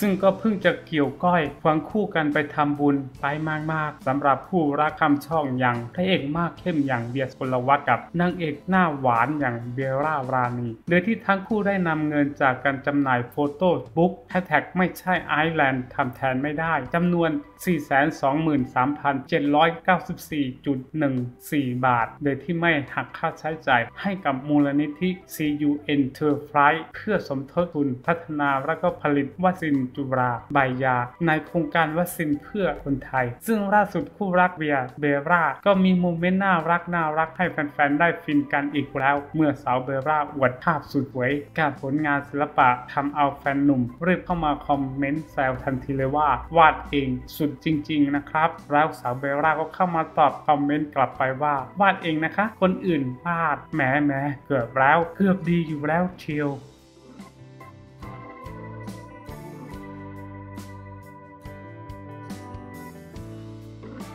ซึ่งก็เพิ่งจะเกี่ยวก้อยควงคู่กันไปทำบุญไปหมาดๆสำหรับคู่รักข้ามช่องอย่างพระเอกมาดเข้มอย่างเวียร์ศุกลวัฒน์กับนางเอกหน้าหวานอย่างเบลล่าราณีโดยที่ทั้งคู่ได้นำเงินจากการจำหน่าย photobook แฮชแท็กไม่ใช่ไอแลนด์ทำแทนไม่ได้จำนวน 423,794.14 บาท โดยที่ไม่หักค่าใช้จ่ายให้กับมูลนิธิ CU Enterprise เพื่อสมทบทุนพัฒนาและก็ผลิตวัคซีนจุฬาใบยา ในโครงการวัคซีนเพื่อคนไทย ซึ่งล่าสุดคู่รักเวียร์เบลล่าก็มี moment น่ารักน่ารักให้แฟนๆ ได้ฟินกันอีกแล้ว เมื่อสาวเบลล่าอวดภาพสุดสวยกับผลงานศิลปะทำเอาแฟนหนุ่มรีบเข้ามาคอมเมนต์แซวทันทีเลยว่าวาดเองสุดจริง ๆ นะครับ แล้วสาวเบลล่าก็เข้ามาตอบคอมเมนต์กลับไปว่าวาดเองนะคะ คนอื่นวาดแหมแหมเกือบแล้วเกือบดีอยู่แล้วเชียว